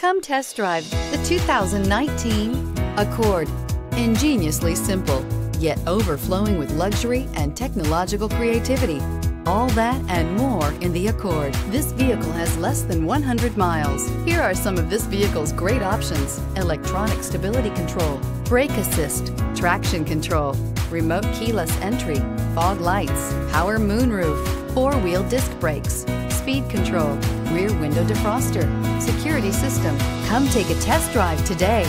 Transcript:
Come test drive the 2019 Accord. Ingeniously simple, yet overflowing with luxury and technological creativity. All that and more in the Accord. This vehicle has less than 100 miles. Here are some of this vehicle's great options. Electronic stability control, brake assist, traction control, remote keyless entry, fog lights, power moonroof, four-wheel disc brakes, speed control, rear window defroster, security system. Come take a test drive today.